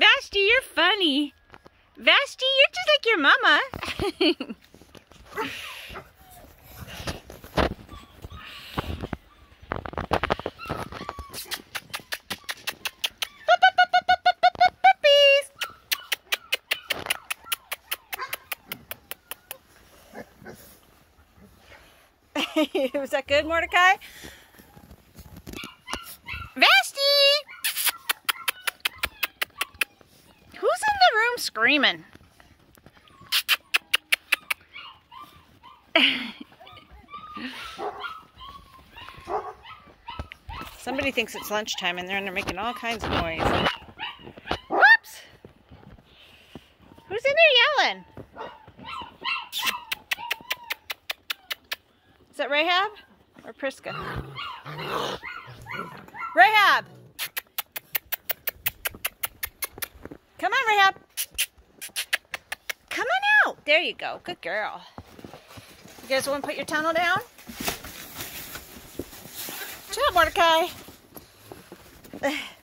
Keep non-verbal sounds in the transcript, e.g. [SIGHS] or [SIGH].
Vashti, you're funny. Vashti, you're just like your mama. [LAUGHS] Was that good, Mordecai? Vashti! Who's in the room screaming? Somebody thinks it's lunchtime and they're, they're making all kinds of noise. Whoops! Who's in there yelling? Is that Rahab or Priska? Rahab! Come on, Rahab. There you go. Good girl. You guys want to put your tunnel down? Good job, Mordecai. [SIGHS]